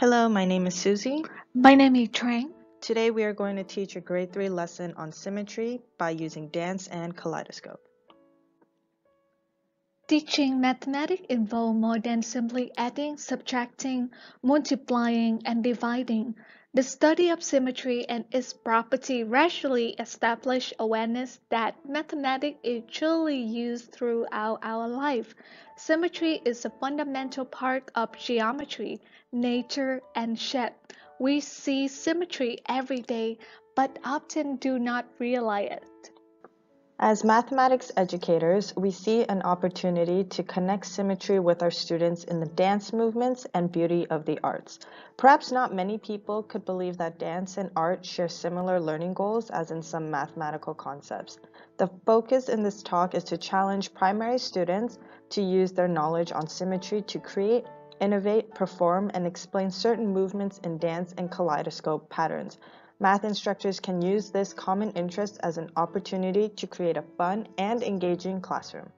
Hello, my name is Susie. My name is Trang. Today we are going to teach a grade 3 lesson on symmetry by using dance and kaleidoscope. Teaching mathematics involves more than simply adding, subtracting, multiplying, and dividing. The study of symmetry and its property rationally establish awareness that mathematics is truly used throughout our life. Symmetry is a fundamental part of geometry, nature, and shape. We see symmetry every day, but often do not realize it. As mathematics educators, we see an opportunity to connect symmetry with our students in the dance movements and beauty of the arts. Perhaps not many people could believe that dance and art share similar learning goals as in some mathematical concepts. The focus in this talk is to challenge primary students to use their knowledge on symmetry to create, innovate, perform, and explain certain movements in dance and kaleidoscope patterns Math instructors can use this common interest as an opportunity to create a fun and engaging classroom.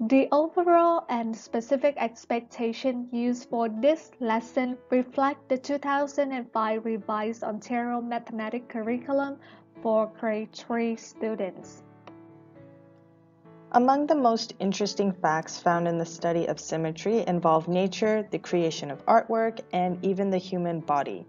The overall and specific expectation used for this lesson reflect the 2005 revised Ontario Mathematics curriculum for grade 3 students. Among the most interesting facts found in the study of symmetry involve nature, the creation of artwork, and even the human body.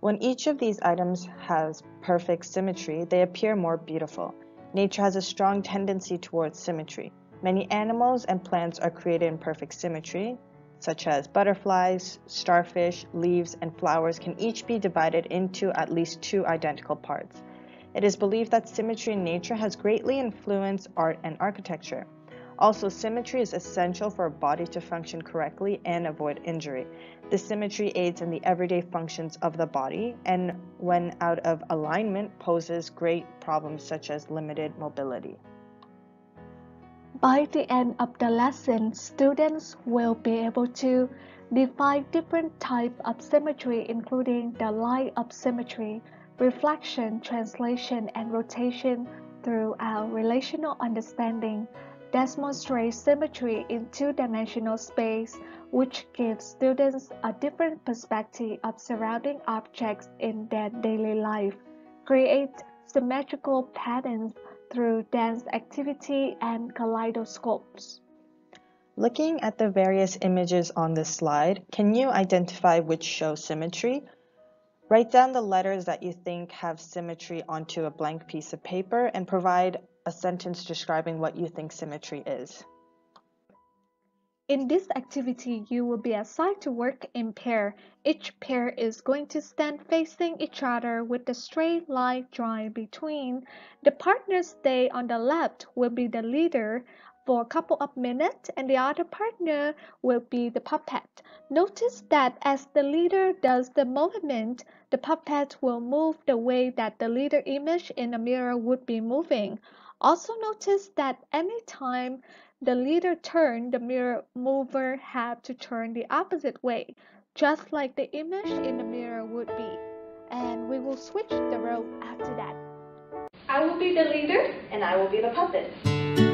When each of these items has perfect symmetry, they appear more beautiful. Nature has a strong tendency towards symmetry. Many animals and plants are created in perfect symmetry, such as butterflies, starfish, leaves, and flowers can each be divided into at least two identical parts. It is believed that symmetry in nature has greatly influenced art and architecture. Also, symmetry is essential for a body to function correctly and avoid injury. The symmetry aids in the everyday functions of the body and, when out of alignment, poses great problems such as limited mobility. By the end of the lesson, students will be able to define different types of symmetry including the line of symmetry, reflection, translation, and rotation through our relational understanding demonstrates symmetry in two-dimensional space, which gives students a different perspective of surrounding objects in their daily life, create symmetrical patterns through dance activity and kaleidoscopes. Looking at the various images on this slide, can you identify which show symmetry? Write down the letters that you think have symmetry onto a blank piece of paper and provide a sentence describing what you think symmetry is. In this activity, you will be assigned to work in pair. Each pair is going to stand facing each other with a straight line drawn between. The partner stay on the left will be the leader for a couple of minutes and the other partner will be the puppet. Notice that as the leader does the movement, the puppet will move the way that the leader image in the mirror would be moving. Also notice that anytime the leader turned, the mirror mover had to turn the opposite way, just like the image in the mirror would be. And we will switch the role after that. I will be the leader and I will be the puppet.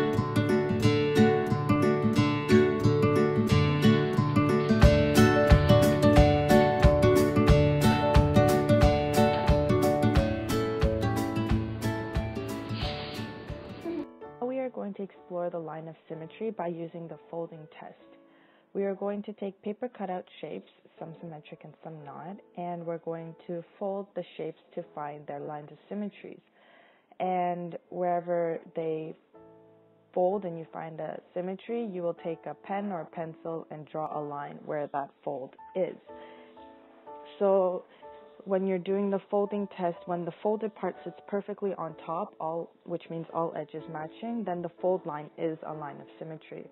Explore the line of symmetry by using the folding test. We are going to take paper cutout shapes, some symmetric and some not, and we're going to fold the shapes to find their lines of symmetries. And wherever they fold and you find a symmetry, you will take a pen or a pencil and draw a line where that fold is. So when you're doing the folding test, when the folded part sits perfectly on top, all which means all edges matching, then the fold line is a line of symmetry.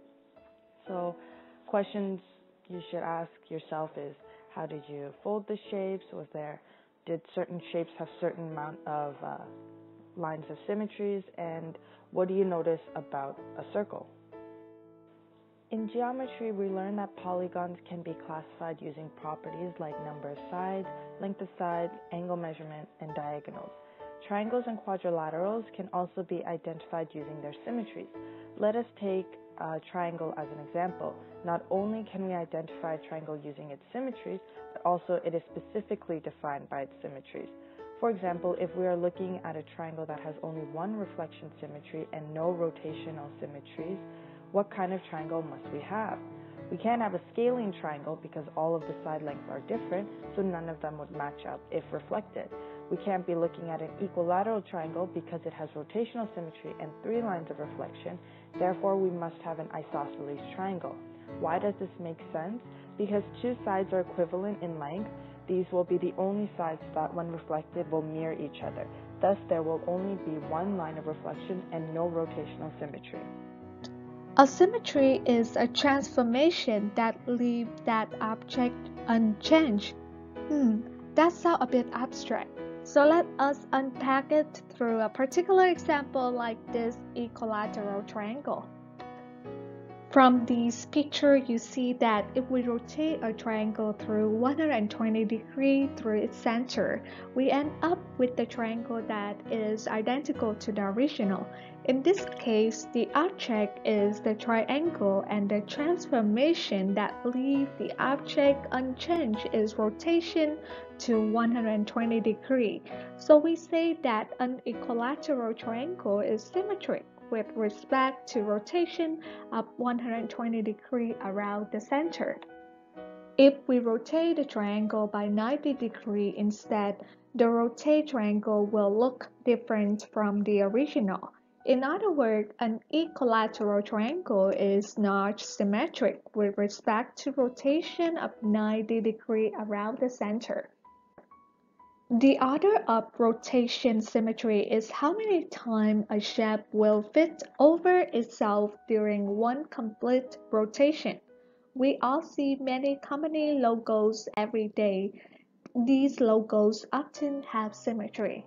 So questions you should ask yourself is how did you fold the shapes? Was there did certain shapes have certain amount of uh, lines of symmetries and what do you notice about a circle? In geometry, we learn that polygons can be classified using properties like number of sides, length of sides, angle measurement, and diagonals. Triangles and quadrilaterals can also be identified using their symmetries. Let us take a triangle as an example. Not only can we identify a triangle using its symmetries, but also it is specifically defined by its symmetries. For example, if we are looking at a triangle that has only one reflection symmetry and no rotational symmetries, what kind of triangle must we have? We can't have a scalene triangle because all of the side lengths are different, so none of them would match up if reflected. We can't be looking at an equilateral triangle because it has rotational symmetry and three lines of reflection, therefore we must have an isosceles triangle. Why does this make sense? Because two sides are equivalent in length, these will be the only sides that when reflected will mirror each other. Thus there will only be one line of reflection and no rotational symmetry. A symmetry is a transformation that leaves that object unchanged. Hmm, that sounds a bit abstract. So let us unpack it through a particular example like this equilateral triangle. From this picture, you see that if we rotate a triangle through 120 degrees through its center, we end up with the triangle that is identical to the original. In this case, the object is the triangle and the transformation that leaves the object unchanged is rotation to 120 degrees. So we say that an equilateral triangle is symmetric with respect to rotation of 120 degree around the center. If we rotate the triangle by 90 degree instead, the rotate triangle will look different from the original. In other words, an equilateral triangle is not symmetric with respect to rotation of 90 degree around the center. The order of rotation symmetry is how many times a shape will fit over itself during one complete rotation. We all see many company logos every day. These logos often have symmetry.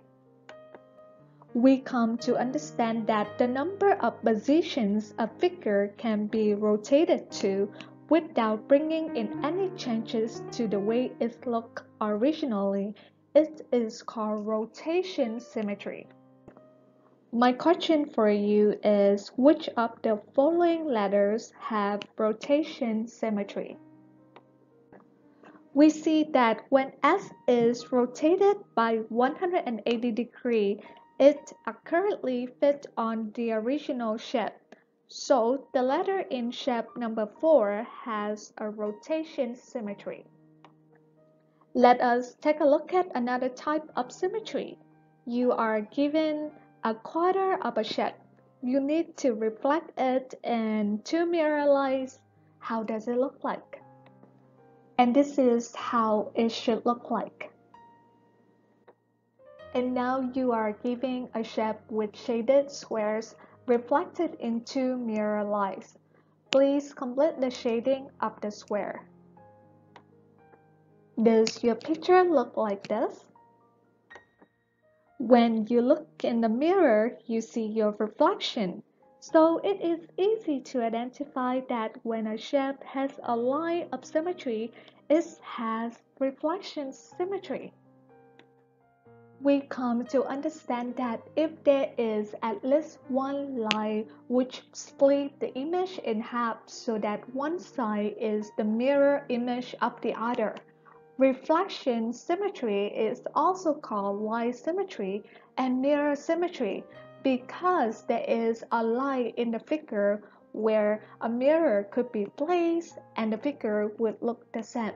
We come to understand that the number of positions a figure can be rotated to without bringing in any changes to the way it looked originally it is called rotation symmetry. My question for you is which of the following letters have rotation symmetry? We see that when S is rotated by 180 degree, it accurately fits on the original shape. So the letter in shape number 4 has a rotation symmetry. Let us take a look at another type of symmetry. You are given a quarter of a shape. You need to reflect it in two mirror. How does it look like? And this is how it should look like. And now you are giving a shape with shaded squares reflected in two mirror lines. Please complete the shading of the square. Does your picture look like this? When you look in the mirror, you see your reflection. So it is easy to identify that when a shape has a line of symmetry, it has reflection symmetry. We come to understand that if there is at least one line which splits the image in half so that one side is the mirror image of the other, Reflection symmetry is also called line symmetry and mirror symmetry because there is a line in the figure where a mirror could be placed and the figure would look the same.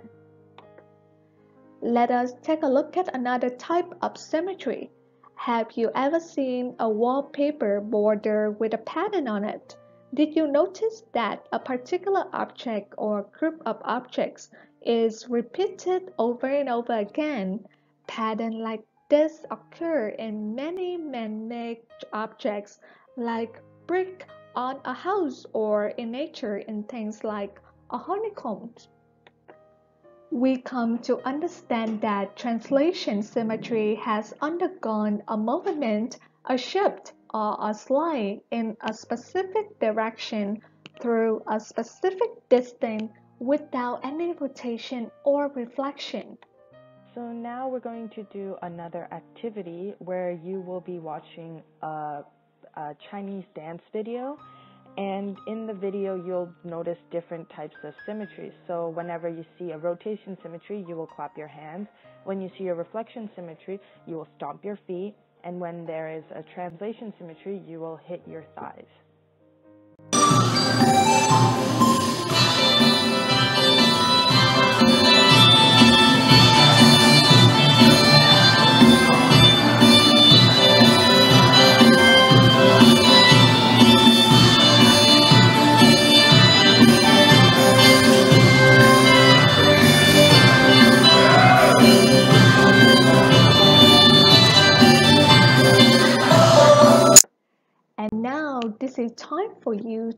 Let us take a look at another type of symmetry. Have you ever seen a wallpaper border with a pattern on it? Did you notice that a particular object or group of objects is repeated over and over again. Patterns like this occur in many man-made objects like brick on a house or in nature in things like a honeycomb. We come to understand that translation symmetry has undergone a movement, a shift, or a slide in a specific direction through a specific distance without any rotation or reflection. So now we're going to do another activity where you will be watching a, a Chinese dance video And in the video, you'll notice different types of symmetry. So whenever you see a rotation symmetry, you will clap your hands. When you see a reflection symmetry, you will stomp your feet. And when there is a translation symmetry, you will hit your thighs.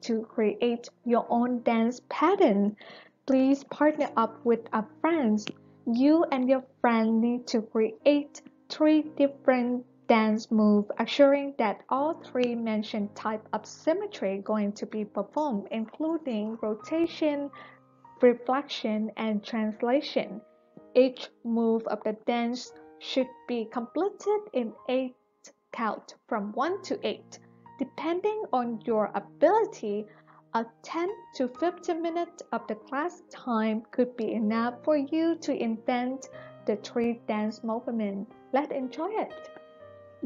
To create your own dance pattern. Please partner up with a friend. You and your friend need to create three different dance moves, assuring that all three mentioned type of symmetry going to be performed, including rotation, reflection, and translation. Each move of the dance should be completed in eight count from 1 to 8. Depending on your ability, a 10 to 15 minutes of the class time could be enough for you to invent the three dance movements. Let's enjoy it.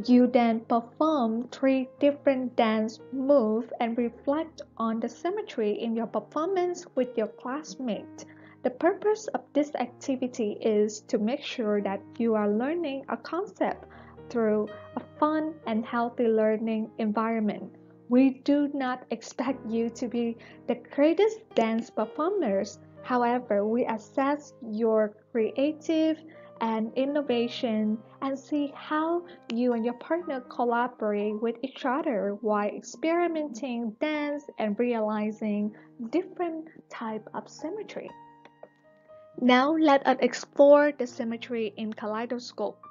You then perform three different dance moves and reflect on the symmetry in your performance with your classmate. The purpose of this activity is to make sure that you are learning a concept through a fun and healthy learning environment. We do not expect you to be the greatest dance performers. However, we assess your creative and innovation and see how you and your partner collaborate with each other while experimenting dance and realizing different type of symmetry. Now let us explore the symmetry in kaleidoscope.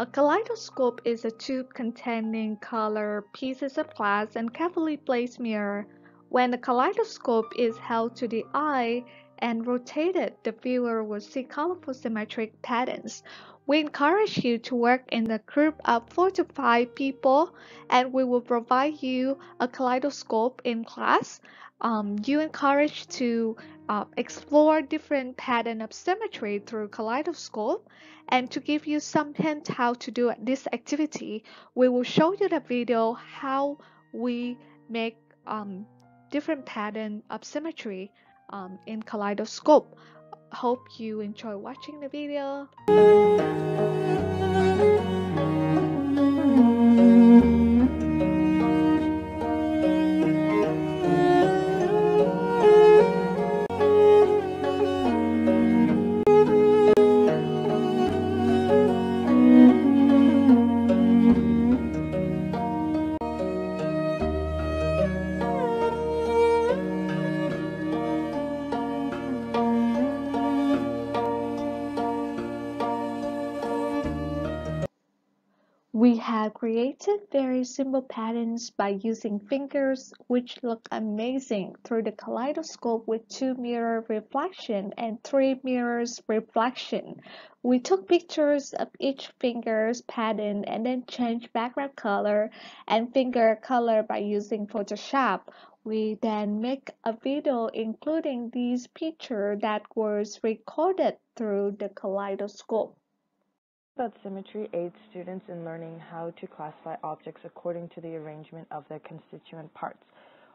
A kaleidoscope is a tube containing color pieces of glass and carefully placed mirror. When the kaleidoscope is held to the eye and rotated, the viewer will see colorful symmetric patterns. We encourage you to work in a group of 4 to 5 people and we will provide you a kaleidoscope in class. Um, you encourage to uh, explore different pattern of symmetry through kaleidoscope. And to give you some hint how to do this activity we will show you the video how we make um, different pattern of symmetry um, in kaleidoscope. Hope you enjoy watching the video created very simple patterns by using fingers which look amazing through the kaleidoscope with two mirror reflection and three mirrors reflection. We took pictures of each finger's pattern and then changed background color and finger color by using Photoshop. We then make a video including these pictures that was recorded through the kaleidoscope about symmetry aids students in learning how to classify objects according to the arrangement of their constituent parts.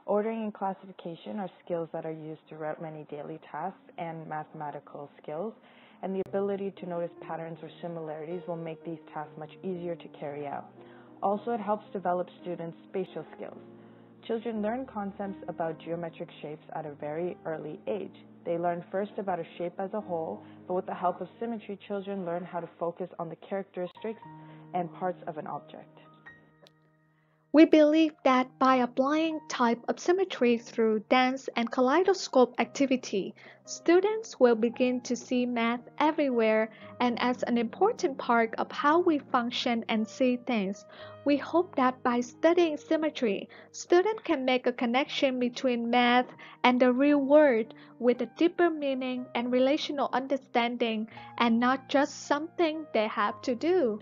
Ordering and classification are skills that are used throughout many daily tasks and mathematical skills, and the ability to notice patterns or similarities will make these tasks much easier to carry out. Also, it helps develop students' spatial skills. Children learn concepts about geometric shapes at a very early age. They learn first about a shape as a whole, but with the help of symmetry, children learn how to focus on the characteristics and parts of an object. We believe that by applying type of symmetry through dance and kaleidoscope activity, students will begin to see math everywhere and as an important part of how we function and see things. We hope that by studying symmetry, students can make a connection between math and the real world with a deeper meaning and relational understanding and not just something they have to do.